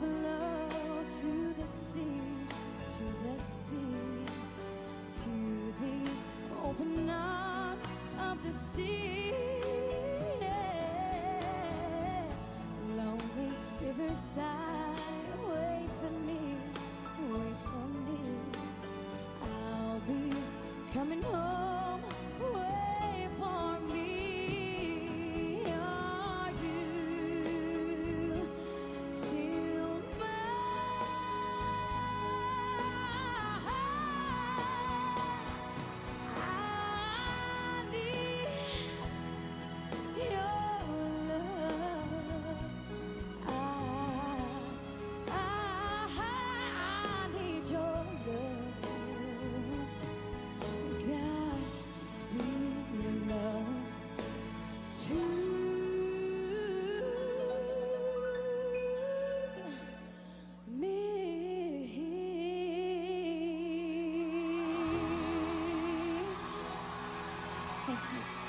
to the sea, to the sea, to the open arms of the sea. Yeah. Lonely riverside. Thank you.